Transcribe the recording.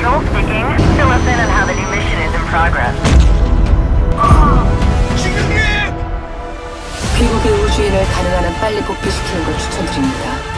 Control speaking. Fill us in on how the new mission is in progress. 귀국의 우주인을 가능한 한 빨리 복귀시키는 걸 추천드립니다.